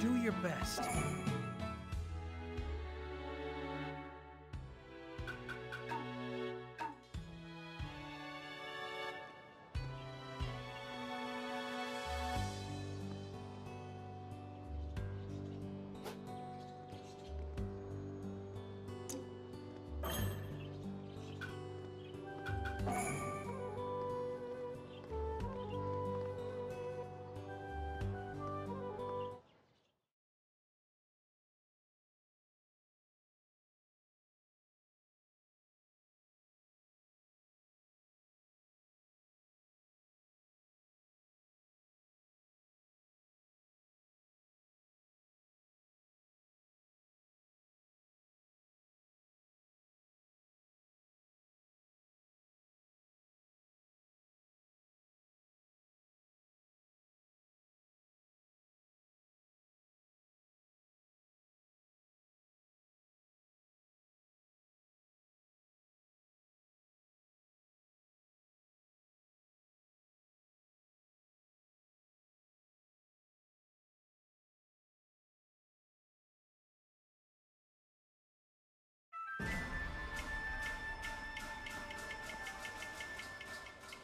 Do your best.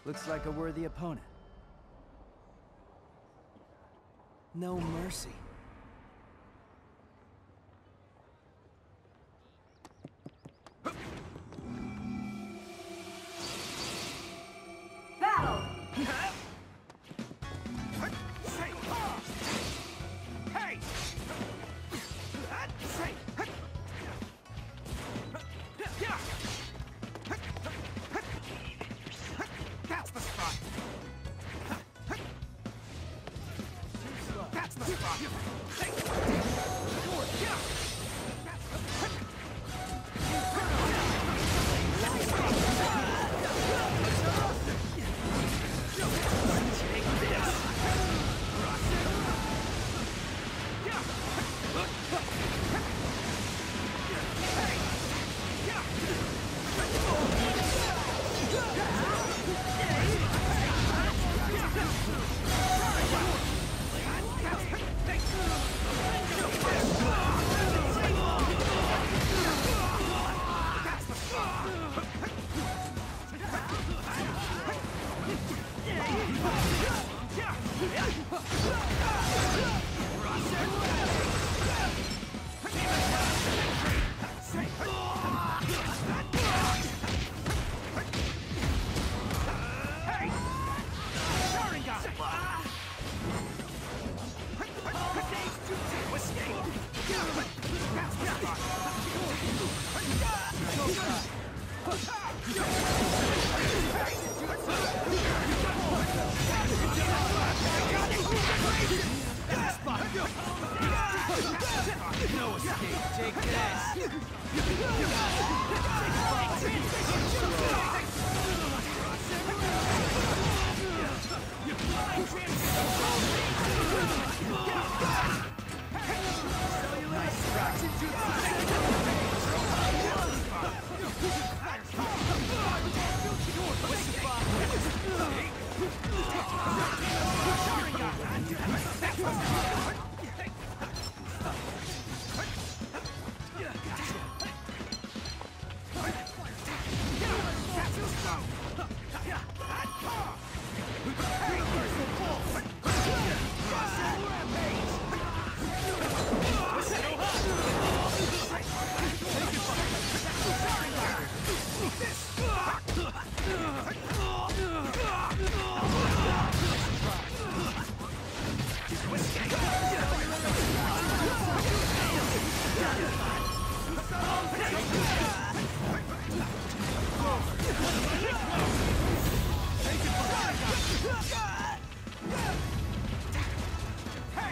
Looks like a worthy opponent. No mercy. Battle! Ah! No escape, take this! Hey!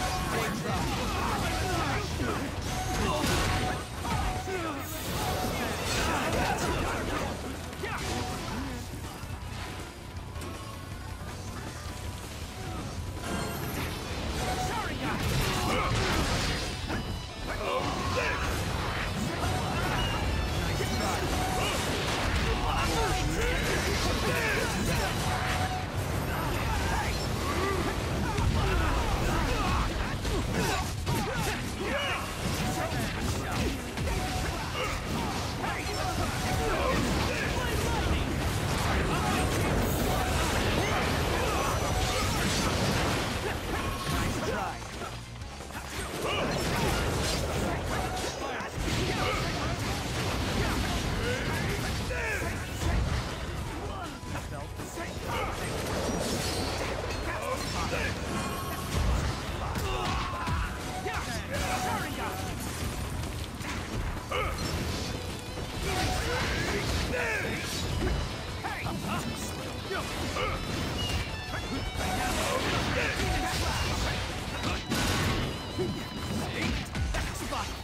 Thank